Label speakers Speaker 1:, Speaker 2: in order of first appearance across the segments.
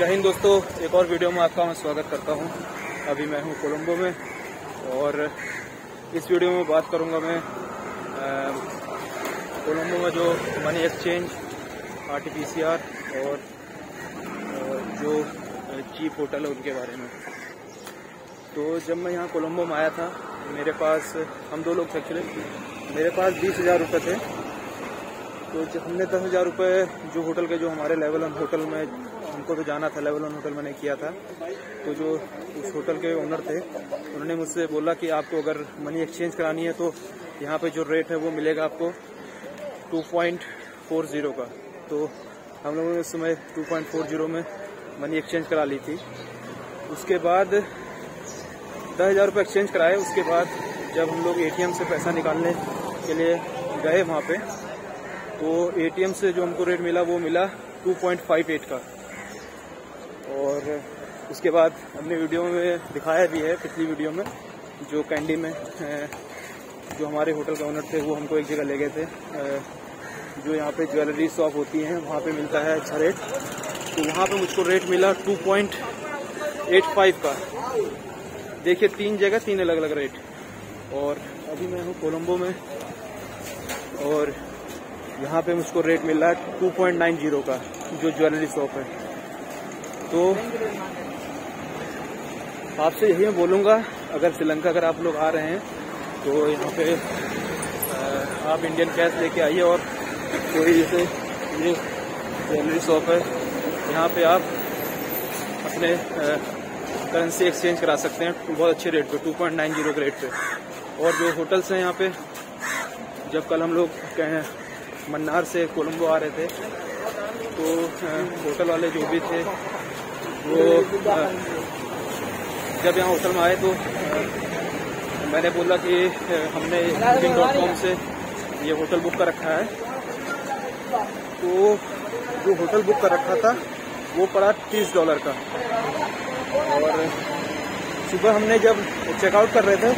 Speaker 1: जय हिंद दोस्तों, एक और वीडियो में आपका मैं स्वागत करता हूँ। अभी मैं हूँ कोलंबो में और इस वीडियो में बात करूँगा मैं कोलंबो में जो मनी एक्सचेंज, आरटीपीसीआर और जो चीप होटल है उनके बारे में। तो जब मैं यहाँ कोलंबो में आया था, मेरे पास, हम दो लोग थे एक्चुअली मेरे पास बीस हज़ार रुपये थे। तो हमने दस हज़ार रुपये जो होटल के जो हमारे लेवल वन होटल में हमको तो जाना था लेवल वन होटल मैंने किया था। तो जो उस होटल के ओनर थे, उन्होंने मुझसे बोला कि आपको अगर मनी एक्सचेंज करानी है तो यहाँ पे जो रेट है वो मिलेगा आपको टू पॉइंट फोर ज़ीरो का। तो हम लोगों ने उस समय टू पॉइंट फोर ज़ीरो में मनी एक्सचेंज करा ली थी। उसके बाद दस हज़ार रुपये एक्सचेंज कराए। उसके बाद जब हम लोग एटीएम से पैसा निकालने के लिए गए वहाँ पे तो एटीएम से जो हमको रेट मिला वो मिला 2.58 का। और उसके बाद हमने वीडियो में दिखाया भी है, पिछली वीडियो में, जो कैंडी में जो हमारे होटल के ओनर थे, वो हमको एक जगह ले गए थे। जो यहाँ पे ज्वेलरी शॉप होती हैं, वहाँ पे मिलता है अच्छा रेट तो वहाँ पे मुझको रेट मिला 2.85 का। देखिए, तीन जगह, तीन अलग अलग रेट और अभी मैं हूँ कोलंबो में, और यहाँ पे मुझको रेट मिल है टू पॉइंट नाइन ज़ीरो का, जो ज्वेलरी शॉप है। तो आपसे यही मैं बोलूँगा, अगर श्रीलंका अगर आप लोग आ रहे हैं तो यहाँ पे आप इंडियन कैश लेके आइए और कोई जैसे ये ज्वेलरी शॉप है, यहाँ पे आप अपने करेंसी एक्सचेंज करा सकते हैं, बहुत अच्छे रेट पे टू पॉइंट नाइन ज़ीरो के रेट पे। और जो होटल्स हैं यहाँ पे, जब कल हम लोग मन्नार से कोलंबो आ रहे थे तो होटल वाले जो भी थे वो जब यहाँ होटल में आए तो मैंने बोला कि हमने बुकिंग डॉट कॉम से ये होटल बुक कर रखा है। तो जो होटल बुक कर रखा था, वो पड़ा तीस डॉलर का। और सुबह हमने जब चेकआउट कर रहे थे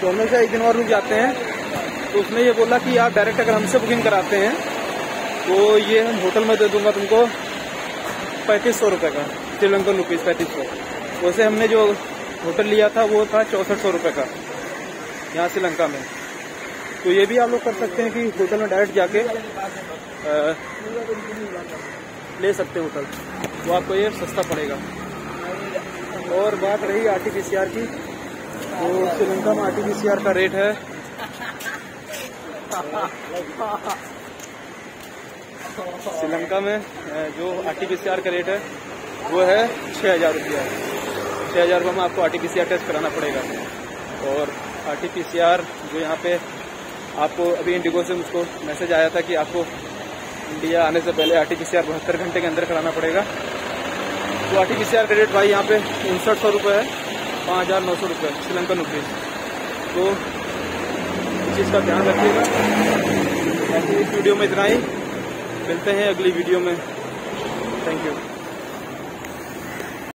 Speaker 1: तो हमेशा एक दिन और रुक जाते हैं। तो उसने ये बोला कि आप डायरेक्ट अगर हमसे बुकिंग कराते हैं तो ये हम होटल में दे दूँगा तुमको पैंतीस सौ रुपये का। श्रीलंकन रुपीज़ पैंतीस सौ। वैसे हमने जो होटल लिया था, वो था चौसठ सौ रुपये का, यहाँ श्रीलंका में। तो ये भी आप लोग कर सकते हैं कि होटल में डायरेक्ट जाके ले सकते हैं होटल। तो आपको ये सस्ता पड़ेगा। और बात रही आर टी की तो श्रीलंका में आर टी का रेट है। श्रीलंका में जो आर टी का रेट है वो है छः हज़ार रुपया। छः हज़ार रुपये में आपको आर टी टेस्ट कराना पड़ेगा। और आर टी जो यहाँ पे आपको अभी इंडिगो से मुझको मैसेज आया था कि आपको इंडिया आने से पहले आर टी बहत्तर घंटे के अंदर कराना पड़ेगा। तो आर टी का रेट भाई यहाँ पे उनसठ सौ रुपये है, पाँच हज़ार नौ सौ रुपये, श्रीलंकन रुपीज़ तो इस चीज़ का ध्यान रखिएगा। बाकी इस वीडियो में इतना ही। मिलते हैं अगली वीडियो में। Thank you